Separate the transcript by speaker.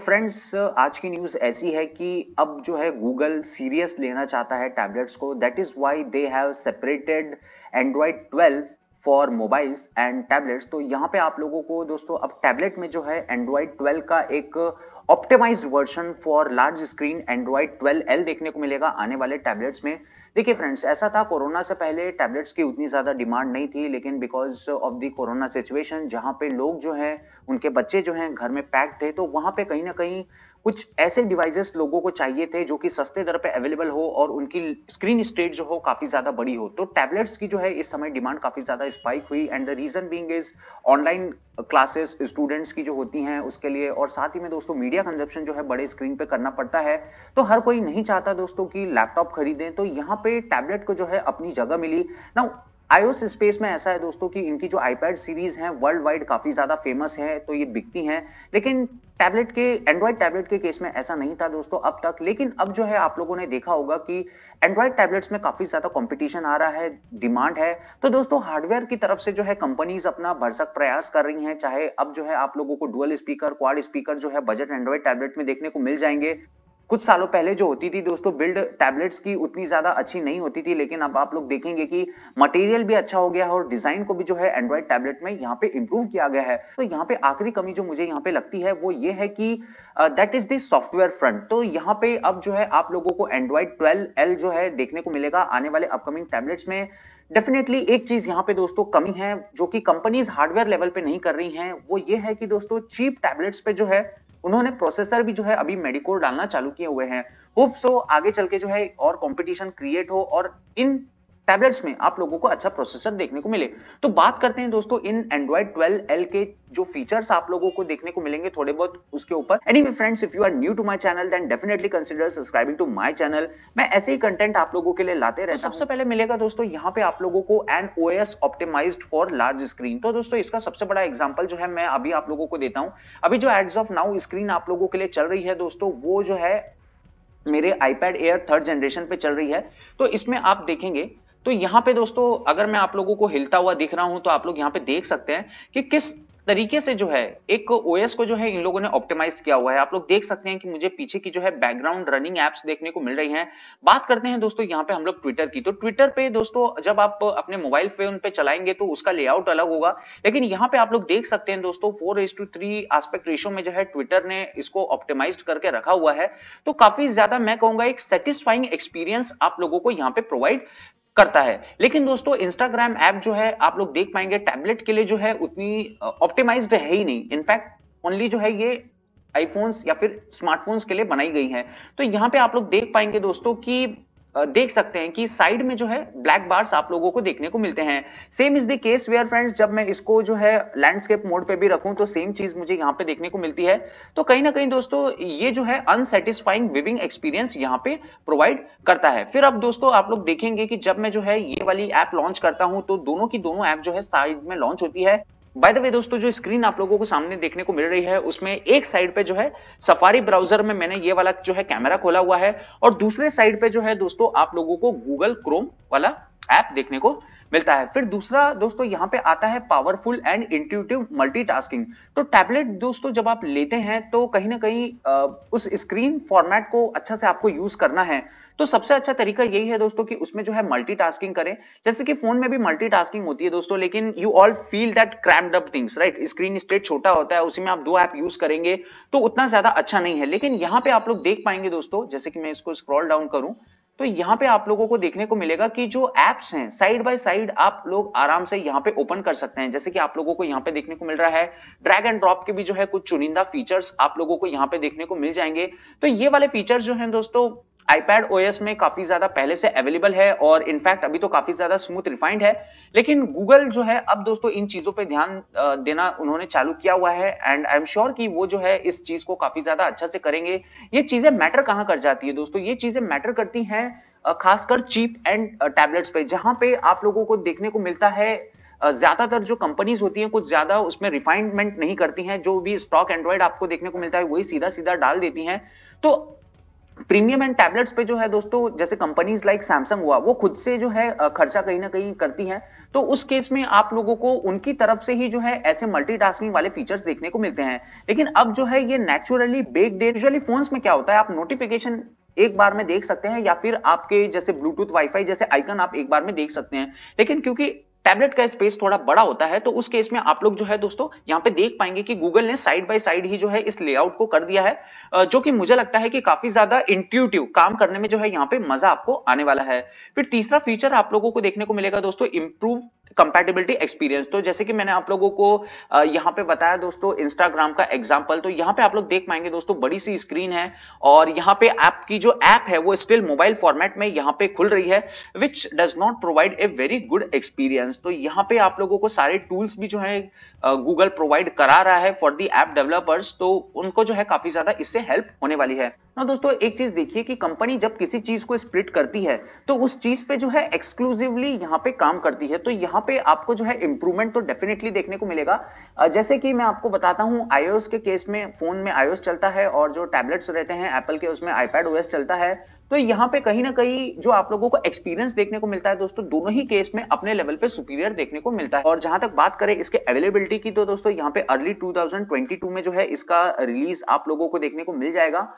Speaker 1: Friends आज की news ऐसी है कि अब जो है गूगल सीरियस लेना चाहता है टैबलेट्स को. That is why they have separated Android 12 for mobiles and tablets तो यहाँ पे आप लोगों को दोस्तों, अब टैबलेट में जो है एंड्रॉयड 12 का एक optimized version for large screen Android 12L देखने को मिलेगा आने वाले टैबलेट्स में. देखिए फ्रेंड्स ऐसा था कोरोना से पहले टैबलेट्स की उतनी ज़्यादा डिमांड नहीं थी, लेकिन because of the corona situation जहाँ पे लोग जो हैं, उनके बच्चे जो हैं, घर में पैक थे तो वहाँ पे कहीं ना कहीं कुछ ऐसे डिवाइसेस लोगों को चाहिए थे जो कि सस्ते दर पे अवेलेबल हो और उनकी स्क्रीन स्टेट जो हो काफ़ी ज़्यादा बड़ी हो। तो टैबलेट्स की जो है, इस समय डिमांड काफ़ी ज़्यादा स्पाइक हुई and the reason being is online classes students की जो होती हैं, उसके लिए और साथ ही में दोस्तों मीडिया कंजप्शन जो है, बड़े स्क्रीन पे करना पड़ता है। तो हर कोई नहीं चाहता दोस्तों कि लैपटॉप खरीदें तो यहाँ पे टैबलेट को जो है अपनी जगह मिली। ना आईओएस स्पेस में ऐसा है दोस्तों कि इनकी जो आईपैड सीरीज़ है वर्ल्ड वाइड काफ़ी ज़्यादा फ़ेमस है तो ये बिकती हैं। लेकिन टैबलेट के एंड्रॉइड टैबलेट के केस में ऐसा नहीं था दोस्तों अब तक। लेकिन अब जो है आप लोगों ने देखा होगा कि एंड्रॉइड टैबलेट्स में काफ़ी ज़्यादा कंपटीशन आ रहा है डिमांड है। तो दोस्तों हार्डवेयर की तरफ़ से जो है कंपनीज़ अपना भरसक प्रयास कर रही हैं, चाहे अब जो है आप लोगों को डुअल स्पीकर क्वाड स्पीकर जो है बजट एंड्रॉइड टैबलेट में देखने को मिल जाएँगे। कुछ सालों पहले जो होती थी दोस्तों बिल्ड टैबलेट्स की उतनी ज़्यादा अच्छी नहीं होती थी, लेकिन अब आप लोग देखेंगे कि मटेरियल भी अच्छा हो गया है और डिज़ाइन को भी जो है एंड्रॉइड टैबलेट में यहाँ पे इंप्रूव किया गया है। तो यहाँ पे आखिरी कमी जो मुझे यहाँ पे लगती है वो ये है कि that is the software front तो यहाँ पे अब जो है आप लोगों को एंड्रॉइड ट्वेल्व एल जो है देखने को मिलेगा आने वाले अपकमिंग टैबलेट्स में। डेफिनेटली एक चीज़ यहाँ पे दोस्तों कमी है, जो कि कंपनीज़ हार्डवेयर लेवल पे नहीं कर रही हैं, वो ये है कि दोस्तों चीप टैबलेट्स पे जो है उन्होंने प्रोसेसर भी जो है अभी मेडिकोर डालना चालू किए हुए हैं। होप सो आगे चल के जो है और कॉम्पिटिशन क्रिएट हो और इन टैबलेट्स में आप लोगों को अच्छा प्रोसेसर देखने को मिले। तो बात करते हैं दोस्तों इन एंड्रॉइड 12L के जो फीचर्स आप लोगों को देखने को मिलेंगे थोड़े बहुत उसके ऊपर। Anyway friends if you are new to my channel then definitely consider subscribing to my channel मैं ऐसे ही कंटेंट आप लोगों के लिए लाते रहता तो सबसे पहले मिलेगा दोस्तों यहाँ पे आप लोगों को an OS optimized for large screen तो दोस्तों इसका सबसे बड़ा एग्ज़ाम्पल जो है मैं अभी आप लोगों को देता हूँ। अभी जो एड्स ऑफ़ नाउ स्क्रीन आप लोगों के लिए चल रही है दोस्तों वो जो है मेरे iPad Air थर्ड जनरेशन पे चल रही है। तो इसमें आप देखेंगे तो यहाँ पे दोस्तों, अगर मैं आप लोगों को हिलता हुआ दिख रहा हूँ तो आप लोग यहाँ पे देख सकते हैं कि किस तरीके से जो है, एक ओएस को जो है, इन लोगों ने ऑप्टिमाइज किया हुआ है। आप लोग देख सकते हैं कि मुझे पीछे की जो है बैकग्राउंड रनिंग एप्स देखने को मिल रही हैं। बात करते हैं दोस्तों, यहाँ पे हम लोग ट्विटर की। तो ट्विटर पे दोस्तों, जब आप अपने मोबाइल फ़ोन पे चलाएँगे तो उसका लेआउट अलग होगा। लेकिन यहाँ पे आप लोग देख सकते हैं दोस्तों four is to three aspect ratio में जो है ट्विटर ने इसको ऑप्टिमाइज करके रखा हुआ है। तो काफ़ी ज़्यादा मैं कहूँगा, एक सेटिस्फाइंग एक्सपीरियंस आप लोगों को यहाँ पे प्रोवाइड करता है। लेकिन दोस्तों इंस्टाग्राम ऐप जो है, आप लोग देख पाएँगे टैबलेट के लिए जो है, उतनी ऑप्टिमाइज्ड है ही नहीं। इनफैक्ट ओनली जो है ये आईफोन्स या फिर स्मार्टफोन्स के लिए बनाई गई है। तो यहाँ पे आप लोग देख पाएँगे दोस्तों कि देख सकते हैं कि साइड में जो है ब्लैक बार्स आप लोगों को देखने को मिलते हैं। Same is the case where friends जब मैं इसको जो है लैंडस्केप मोड पे भी रखूँ तो सेम चीज़ मुझे यहाँ पे देखने को मिलती है। तो कहीं ना कहीं दोस्तों, ये जो है अनसेटिस्फाइंग विविंग एक्सपीरियंस यहाँ पे प्रोवाइड करता है। फिर अब दोस्तों, आप लोग देखेंगे कि जब मैं जो है ये वाली ऐप लॉन्च करता हूँ तो दोनों की दोनों ऐप जो है साइड में लॉन्च होती है। बाय द वे दोस्तों, जो स्क्रीन आप लोगों को सामने देखने को मिल रही है, उसमें एक साइड पे जो है सफारी ब्राउज़र में मैंने ये वाला जो है कैमरा खोला हुआ है और दूसरे साइड पे जो है, दोस्तों, आप लोगों को गूगल क्रोम वाला ऐप देखने को मिलता है। फिर दूसरा दोस्तों यहाँ पे आता है पावरफुल एंड इंट्यूटिव मल्टीटास्किंग तो टैबलेट दोस्तों जब आप लेते हैं तो कहीं ना कहीं उस स्क्रीन फॉर्मेट को अच्छा से आपको यूज़ करना है। तो सबसे अच्छा तरीका यही है दोस्तों कि उसमें जो है मल्टीटास्किंग करें। जैसे कि फ़ोन में भी मल्टीटास्किंग होती है दोस्तों, लेकिन you all feel that crammed up things right screen state छोटा होता है, उसी में आप दो ऐप यूज़ करेंगे तो उतना ज़्यादा अच्छा नहीं है। लेकिन यहाँ पे आप लोग देख पाएँगे दोस्तों, जैसे कि मैं इसको स्क्रॉल डाउन करूँ तो यहाँ पे आप लोगों को देखने को मिलेगा कि जो एप्स हैं साइड बाय साइड आप लोग आराम से यहाँ पे ओपन कर सकते हैं। जैसे कि आप लोगों को यहाँ पे देखने को मिल रहा है ड्रैग एंड ड्रॉप के भी जो है कुछ चुनिंदा फीचर्स आप लोगों को यहाँ पे देखने को मिल जाएँगे। तो ये वाले फीचर्स जो है दोस्तों iPad OS में काफ़ी ज़्यादा पहले से अवेलेबल है और इनफैक्ट अभी तो काफ़ी ज़्यादा स्मूथ रिफाइंड है। लेकिन गूगल जो है, अब दोस्तों इन चीज़ों पे ध्यान देना उन्होंने चालू किया हुआ है एंड आई एम श्योर कि वो जो है इस चीज़ को काफ़ी ज़्यादा अच्छा से करेंगे। ये चीज़ें मैटर कहाँ कर जाती है दोस्तों? ये चीज़ें मैटर करती हैं खासकर चीप एंड टैबलेट्स पे, जहाँ पे आप लोगों को देखने को मिलता है ज़्यादातर जो कंपनीज़ होती हैं कुछ ज़्यादा उसमें रिफाइनमेंट नहीं करती हैं। जो भी स्टॉक एंड्रॉइड आपको देखने को मिलता है, वही सीधा सीधा डाल देती हैं। तो प्रीमियम एंड टैबलेट्स पे जो है दोस्तों, जैसे कंपनीज़ लाइक सैमसंग हुआ, वो खुद से जो है खर्चा कहीं ना कहीं करती है। तो उस केस में आप लोगों को उनकी तरफ़ से ही जो है, ऐसे मल्टीटास्किंग वाले फीचर्स देखने को मिलते हैं। लेकिन अब जो है, ये नेचुरली बेक यूजुअली फोन्स में क्या होता है, आप नोटिफिकेशन एक बार में देख सकते हैं, या फिर आपके जैसे ब्लूटूथ वाईफाई जैसे आइकन आप एक बार में देख सकते हैं। लेकिन क्योंकि टैबलेट का स्पेस थोड़ा बड़ा होता है तो उस केस में आप लोग जो है दोस्तों, यहाँ पे देख पाएँगे कि गूगल ने साइड बाय साइड ही जो है इस लेआउट को कर दिया है जो कि मुझे लगता है कि काफ़ी ज़्यादा इंट्यूटिव काम करने में जो है यहाँ पे मज़ा आपको आने वाला है। फिर तीसरा फीचर आप लोगों को देखने को मिलेगा दोस्तों इंप्रूव कंपैटिबिलिटी एक्सपीरियंस तो जैसे कि मैंने आप लोगों को यहाँ पे बताया दोस्तों इंस्टाग्राम का एग्ज़ाम्पल तो यहाँ पे आप लोग देख पाएँगे दोस्तों, बड़ी सी स्क्रीन है और यहाँ पे ऐप की जो ऐप है, वो स्टिल मोबाइल फॉर्मेट में यहाँ पे खुल रही है which does not provide a very good experience तो यहाँ पे आप लोगों को सारे टूल्स भी जो है गूगल प्रोवाइड करा रहा है फॉर दी ऐप डेवलपर्स तो उनको जो है काफ़ी ज़्यादा इससे हेल्प होने वाली है। ना दोस्तों, एक चीज़ देखिए कि कंपनी जब किसी चीज़ को स्प्लिट करती है तो उस चीज़ पे जो है एक्सक्लूसिवली यहाँ पे काम करती है। तो यहाँ पे आपको जो है इंप्रूवमेंट तो डेफिनेटली देखने को मिलेगा। जैसे कि मैं आपको बताता हूँ आईओएस के केस में फ़ोन में आईओएस चलता है और जो टैबलेट्स रहते हैं एप्पल के उसमें आईपैड ओएस चलता है। तो यहाँ पे कहीं ना कहीं जो आप लोगों को एक्सपीरियंस देखने को मिलता है दोस्तों, दोनों ही केस में अपने लेवल पे सुपीरियर देखने को मिलता है। और जहाँ तक बात करें इसके अवेलेबिलिटी की तो दोस्तों, यहाँ पे अर्ली 2022 में जो है इसका रिलीज़ आप लोगों को देखने को मिल जाएगा।